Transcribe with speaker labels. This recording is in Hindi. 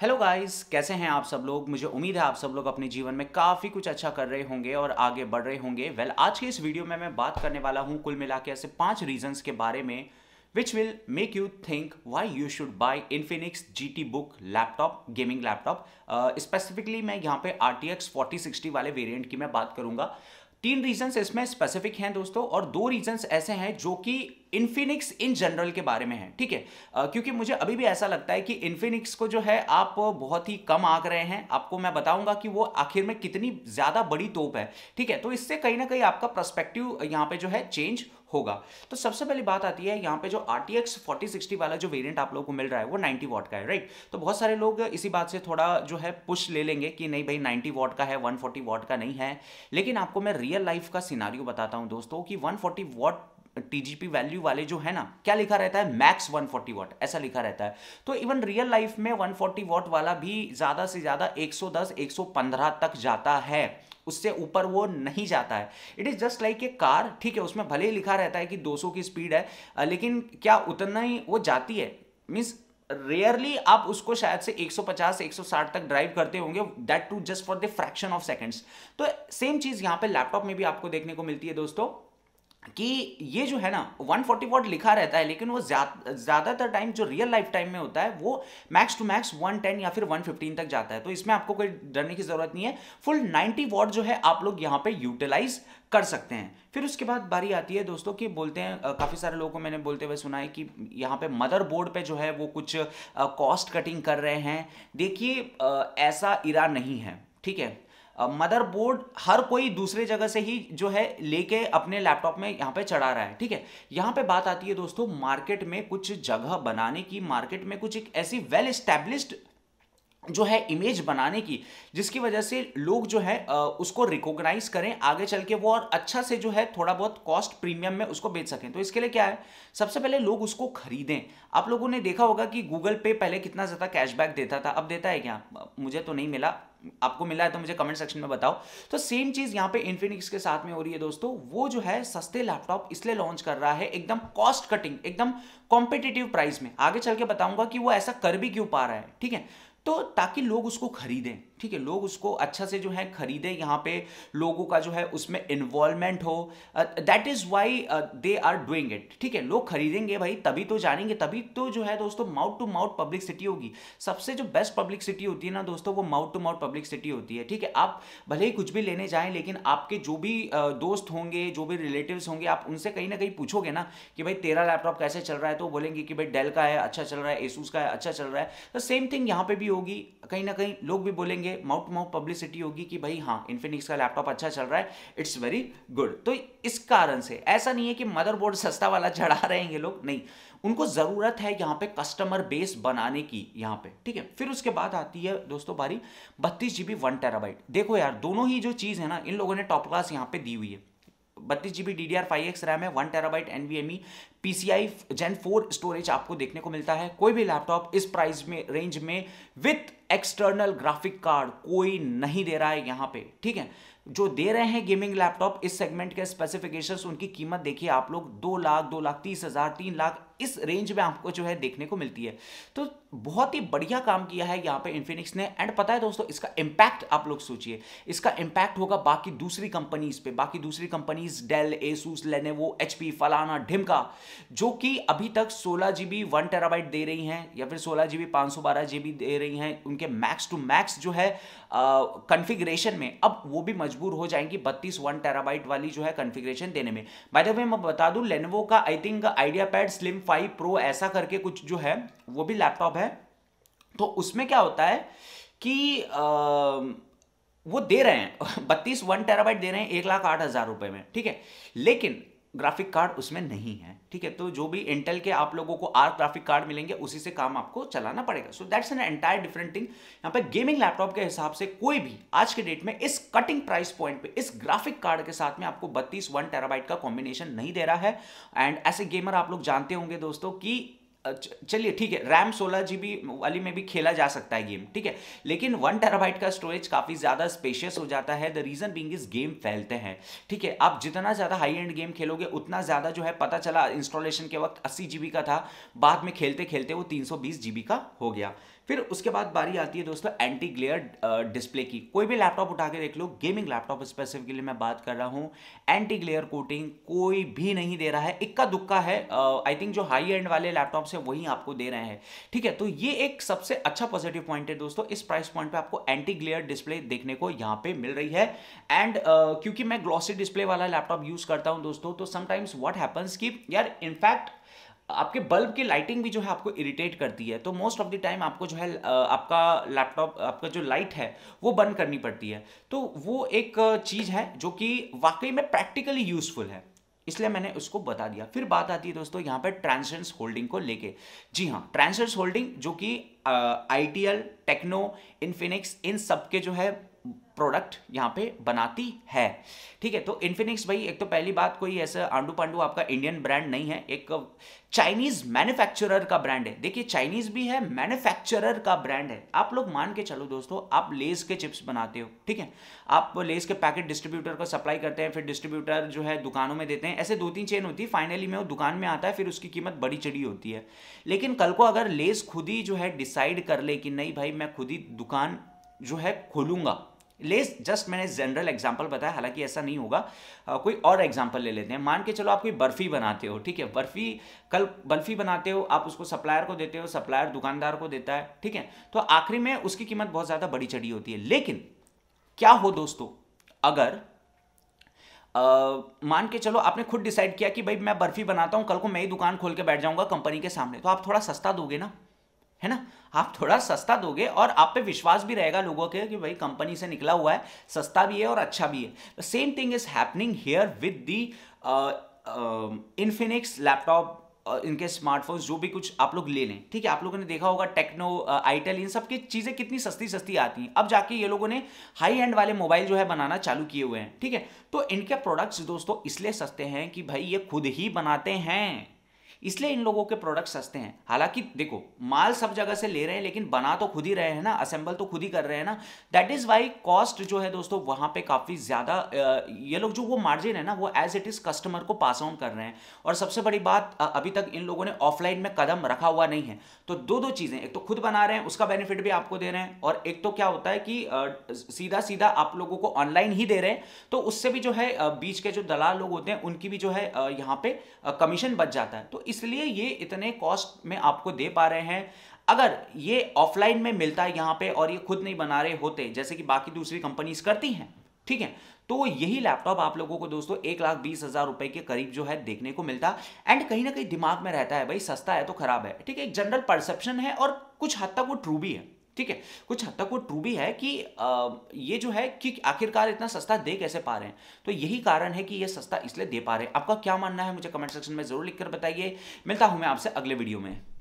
Speaker 1: हेलो गाइस कैसे हैं आप सब लोग? मुझे उम्मीद है आप सब लोग अपने जीवन में काफ़ी कुछ अच्छा कर रहे होंगे और आगे बढ़ रहे होंगे। वेल well, आज के इस वीडियो में मैं बात करने वाला हूँ कुल मिला के ऐसे पाँच रीजंस के बारे में which will make you think why you should buy Infinix G T book laptop gaming laptop specifically मैं यहाँ पे R T X forty sixty वाले वेरियंट की मैं बात करूँगा। तीन रीजंस इसमें स्पेसिफिक हैं दोस्तों और दो रीजंस ऐसे हैं जो कि इन्फिनिक्स इन जनरल के बारे में है, ठीक है? क्योंकि मुझे अभी भी ऐसा लगता है कि इन्फिनिक्स को जो है आप बहुत ही कम आंक रहे हैं। आपको मैं बताऊँगा कि वो आखिर में कितनी ज़्यादा बड़ी तोप है, ठीक है? तो इससे कहीं ना कहीं आपका प्रस्पेक्टिव यहाँ पे जो है चेंज होगा। तो सबसे पहली बात आती है, यहाँ पे जो R T X forty sixty वाला जो वेरियंट आप लोगों को मिल रहा है, वो 90 वॉट का है राइट तो बहुत सारे लोग इसी बात से थोड़ा जो है पुश ले लेंगे कि नहीं भाई 90 वॉट का है 140 वॉट का नहीं है। लेकिन आपको मैं रियल लाइफ का सिनारियो बताता हूँ दोस्तों कि 140 वॉट टीजीपी वैल्यू वाले जो है ना, क्या लिखा रहता है? मैक्स 140 वॉट ऐसा लिखा रहता है। तो इवन रियल लाइफ में 140 वॉट वाला भी ज़्यादा से ज़्यादा 110 115 तक जाता है। उससे ऊपर वो नहीं जाता है। It is just like a car ठीक है, उसमें भले ही लिखा रहता है कि 200 की स्पीड है लेकिन क्या उतना ही वो जाती है? मीन्स रेयरली आप उसको शायद से 150 160 तक ड्राइव करते होंगे that too just for the fraction of seconds तो सेम चीज़ यहाँ पे लैपटॉप में भी आपको देखने को मिलती है दोस्तों। कि ये जो है ना 140 फोर्टी वॉट लिखा रहता है, लेकिन वो ज़्यादातर टाइम जो रियल लाइफ टाइम में होता है, वो मैक्स टू मैक्स 110 या फिर 115 तक जाता है। तो इसमें आपको कोई डरने की ज़रूरत नहीं है। फुल 90 वॉट जो है, आप लोग यहाँ पे यूटिलाइज कर सकते हैं। फिर उसके बाद बारी आती है दोस्तों कि बोलते हैं काफ़ी सारे लोगों को मैंने बोलते हुए सुना है कि यहाँ पे मदर बोर्ड पे जो है वो कुछ कॉस्ट कटिंग कर रहे हैं। देखिए ऐसा इरा नहीं है, ठीक है? मदरबोर्ड हर कोई दूसरे जगह से ही जो है लेके अपने लैपटॉप में यहाँ पे चढ़ा रहा है, ठीक है? यहाँ पे बात आती है दोस्तों मार्केट में कुछ जगह बनाने की मार्केट में कुछ एक ऐसी वेल स्टैब्लिश्ड जो है इमेज बनाने की, जिसकी वजह से लोग जो है उसको रिकॉग्नाइज करें, आगे चल के वो और अच्छा से जो है थोड़ा बहुत कॉस्ट प्रीमियम में उसको बेच सकें। तो इसके लिए क्या है? सबसे पहले लोग उसको खरीदें। आप लोगों ने देखा होगा कि गूगल पे पहले कितना ज़्यादा कैशबैक देता था। अब देता है क्या? मुझे तो नहीं मिला। आपको मिला है तो मुझे कमेंट सेक्शन में बताओ। तो सेम चीज़ यहाँ पे इन्फिनिक्स के साथ में हो रही है दोस्तों। वो जो है सस्ते लैपटॉप इसलिए लॉन्च कर रहा है, एकदम कॉस्ट कटिंग एकदम कॉम्पिटेटिव प्राइस में। आगे चल के बताऊँगा कि वो ऐसा कर भी क्यों पा रहा है, ठीक है? तो ताकि लोग उसको खरीदें। ठीक है, लोग उसको अच्छा से जो है खरीदे, यहाँ पे लोगों का जो है उसमें इन्वॉल्वमेंट हो। That is why they are doing it ठीक है, लोग खरीदेंगे भाई, तभी तो जानेंगे, तभी तो जो है दोस्तों mouth to mouth publicity होगी। सबसे जो बेस्ट पब्लिक सिटी होती है ना दोस्तों, वो mouth to mouth publicity होती है। ठीक है, आप भले ही कुछ भी लेने जाएँ, लेकिन आपके जो भी दोस्त होंगे, जो भी रिलेटिव होंगे, आप उनसे कहीं ना कहीं पूछोगे ना कि भाई, तेरा लैपटॉप कैसे चल रहा है? तो बोलेंगे कि भाई डेल का है अच्छा चल रहा है एसूस का है अच्छा चल रहा है। तो सेम थिंग यहाँ पे भी होगी। कहीं ना कहीं लोग भी बोलेंगे माउथ टू माउथ पब्लिसिटी होगी कि भाई हाँ इन्फिनिक्स का लैपटॉप अच्छा चल रहा है इट्स वेरी गुड तो इस कारण से, ऐसा नहीं है कि मदरबोर्ड सस्ता वाला चढ़ा रहे हैं ये लोग, नहीं. उनको ज़रूरत है यहाँ पे कस्टमर बेस बनाने की, यहाँ पे, ठीक है? फिर उसके बाद आती है दोस्तों बारी बत्तीस जीबी वन टेराबाइट देखो यार, दोनों ही जो चीज़ है ना, इन लोगों ने टॉप क्लास यहाँ पे दी हुई है. बत्तीस GB D D R five X RAM है one terabyte N V M E P C I gen four storage आपको देखने को मिलता है। कोई भी लैपटॉप इस प्राइस में रेंज में विथ एक्सटर्नल ग्राफिक कार्ड कोई नहीं दे रहा है यहाँ पे, ठीक है? जो दे रहे हैं गेमिंग लैपटॉप इस सेगमेंट के स्पेसिफिकेशंस उनकी कीमत देखिए आप लोग, दो लाख दो लाख तीस हज़ार, तीन लाख, इस रेंज में आपको जो है देखने को मिलती है। तो बहुत ही बढ़िया काम किया है यहाँ पे इन्फिनिक्स ने। एंड पता है दोस्तों, इसका इम्पैक्ट आप लोग सोचिए। इसका इम्पैक्ट होगा बाकी दूसरी कंपनीज़ पे। बाकी दूसरी companies Dell Asus Lenovo H फलाना ढिमका जो कि अभी तक सोलह जीबी वन टेराबाइट दे रही हैं या फिर सोलह जीबी पाँच सौ बारह जीबी दे रही हैं उनके मैक्स टू मैक्स जो है कन्फिग्रेशन में अब वो भी मजबूर हो जाएँगी बत्तीस वन टेराबाइट वाली जो है कन्फिग्रेशन देने में। बाय द वे मैं बता दूँ लेनोवो का I think IdeaPad slim five pro ऐसा करके कुछ जो है वो भी लैपटॉप है। तो उसमें क्या होता है कि आ, वो दे रहे हैं बत्तीस वन टेराबाइट दे रहे हैं एक लाख आठ हज़ार रुपए में ठीक है? लेकिन ग्राफिक कार्ड उसमें नहीं है, ठीक है? तो जो भी इंटेल के आप लोगों को आर ग्राफिक कार्ड मिलेंगे, उसी से काम आपको चलाना पड़ेगा। So that's an entire different thing यहाँ पे गेमिंग लैपटॉप के हिसाब से कोई भी आज के डेट में इस कटिंग प्राइस पॉइंट पे, इस ग्राफिक कार्ड के साथ में आपको बत्तीस वन टेराबाइट का कॉम्बिनेशन नहीं दे रहा है। एंड ऐसे गेमर आप लोग जानते होंगे दोस्तों कि चलिए, ठीक है, रैम सोलह जीबी वाली में भी खेला जा सकता है गेम, ठीक है, लेकिन वन टेराबाइट का स्टोरेज काफ़ी ज़्यादा स्पेशियस हो जाता है the reason being is game फैलते हैं, ठीक है, आप जितना ज़्यादा हाई एंड गेम खेलोगे, उतना ज़्यादा जो है पता चला इंस्टॉलेशन के वक्त अस्सी जीबी का था, बाद में खेलते खेलते वो तीन सौ का हो गया। फिर उसके बाद बारी आती है दोस्तों एंटी ग्लेयर डिस्प्ले की। कोई भी लैपटॉप उठा के देख लो गेमिंग लैपटॉप स्पेसिफिकली मैं बात कर रहा हूँ। एंटी ग्लेयर कोटिंग कोई भी नहीं दे रहा है। इक्का दुक्का है आई थिंक जो हाई एंड वाले लैपटॉप है वही आपको दे रहे हैं। ठीक है तो ये एक सबसे अच्छा पॉजिटिव पॉइंट है दोस्तों। इस प्राइस पॉइंट पर आपको एंटी ग्लेयर डिस्प्ले देखने को यहाँ पे मिल रही है। एंड uh, क्योंकि मैं ग्लॉसी डिस्प्ले वाला लैपटॉप यूज़ करता हूँ दोस्तों तो समटाइम्स व्हाट हैपन्स कि यार इनफैक्ट आपके बल्ब की लाइटिंग भी जो है आपको इरिटेट करती है तो मोस्ट ऑफ़ द टाइम आपको जो है आपका लैपटॉप आपका जो लाइट है, वो बंद करनी पड़ती है। तो वो एक चीज़ है जो कि वाकई में प्रैक्टिकली यूजफुल है। इसलिए मैंने उसको बता दिया। फिर बात आती है दोस्तों यहाँ पर ट्रांसजेंस होल्डिंग को लेके। जी हाँ ट्रांसजेंस होल्डिंग जो कि I T L Tecno Infinix इन सब के जो है प्रोडक्ट यहाँ पे बनाती है। ठीक है तो इन्फिनिक्स भाई, एक तो पहली बात कोई ऐसा आंडू पांडू आपका इंडियन ब्रांड नहीं है, एक चाइनीज़ मैन्युफैक्चरर का ब्रांड है। देखिए चाइनीज़ भी है मैन्युफैक्चरर का ब्रांड है। आप लोग मान के चलो दोस्तों, आप लेस के चिप्स बनाते हो, ठीक है? आप लेस के पैकेट डिस्ट्रीब्यूटर को सप्लाई करते हैं, फिर डिस्ट्रीब्यूटर जो है दुकानों में देते हैं। ऐसे दो तीन चेन होती है फाइनली में वो दुकान में आता है, फिर उसकी कीमत बड़ी चढ़ी होती है। लेकिन कल को अगर लेस खुद ही जो है डिसाइड कर ले कि नहीं भाई, मैं खुद ही दुकान जो है खोलूँगा लेस जस्ट मैंने जनरल एग्ज़ाम्पल बताया हालाँकि ऐसा नहीं होगा। आ, कोई और एग्ज़ाम्पल ले लेते हैं। मान के चलो आप कोई बर्फ़ी बनाते हो ठीक है? बर्फ़ी कल बर्फ़ी बनाते हो आप उसको सप्लायर को देते हो सप्लायर दुकानदार को देता है ठीक है? तो आखिरी में उसकी कीमत बहुत ज़्यादा बड़ी चढ़ी होती है। लेकिन क्या हो दोस्तों? अगर आ, मान के चलो आपने खुद डिसाइड किया कि भाई मैं बर्फ़ी बनाता हूँ कल को मैं ही दुकान खोल के बैठ जाऊँगा कंपनी के सामने तो आप थोड़ा सस्ता दोगे ना? है ना? आप थोड़ा सस्ता दोगे और आप पे विश्वास भी रहेगा लोगों के कि भाई कंपनी से निकला हुआ है, सस्ता भी है और अच्छा भी है। Same thing is happening here with the Infinix laptop इनके स्मार्टफोन्स जो भी कुछ आप लोग ले लें। ठीक है? आप लोगों ने देखा होगा टेक्नो आईटेल इन सब की चीज़ें कितनी सस्ती सस्ती आती हैं। अब जाके ये लोगों ने हाई एंड वाले मोबाइल जो है बनाना चालू किए हुए हैं। ठीक है? तो इनके प्रोडक्ट्स दोस्तों इसलिए सस्ते हैं कि भाई ये खुद ही बनाते हैं। इसलिए इन लोगों के प्रोडक्ट सस्ते हैं। हालाँकि, देखो, माल सब जगह से ले रहे हैं, लेकिन बना तो खुद ही रहे हैं ना असेंबल तो खुद ही कर रहे हैं ना। दैट इज़ वाई कॉस्ट जो है दोस्तों, वहाँ पे काफ़ी ज़्यादा ये लोग जो वो मार्जिन है ना, वो एज इट इज़ कस्टमर को पास ऑन कर रहे हैं। और सबसे बड़ी बात अभी तक इन लोगों ने ऑफलाइन में कदम रखा हुआ नहीं है। तो दो दो चीज़ें, एक तो खुद बना रहे हैं, उसका बेनिफिट भी आपको दे रहे हैं, और एक तो क्या होता है कि सीधा सीधा आप लोगों को ऑनलाइन ही दे रहे हैं। तो उससे भी जो है बीच के जो दलाल लोग होते हैं, उनकी भी जो है यहाँ पे कमीशन बच जाता है। तो इसलिए ये इतने कॉस्ट में आपको दे पा रहे हैं। अगर ये ऑफलाइन में मिलता है यहाँ पे और ये खुद नहीं बना रहे होते, जैसे कि बाकी दूसरी कंपनीज़ करती हैं, ठीक है? तो यही लैपटॉप आप लोगों को दोस्तों एक लाख बीस हज़ार रुपए के करीब जो है देखने को मिलता। एंड कहीं ना कहीं दिमाग में रहता है, भाई सस्ता है तो खराब है, ठीक है? एक जनरल परसेप्शन है और कुछ हद तक वो ट्रू भी है। ठीक है? कुछ हद तक वो ट्रू भी है कि आ, ये जो है कि आखिरकार इतना सस्ता दे कैसे पा रहे हैं? तो यही कारण है कि ये सस्ता इसलिए दे पा रहे हैं। आपका क्या मानना है? मुझे कमेंट सेक्शन में ज़रूर लिखकर बताइए। मिलता हूँ मैं आपसे अगले वीडियो में।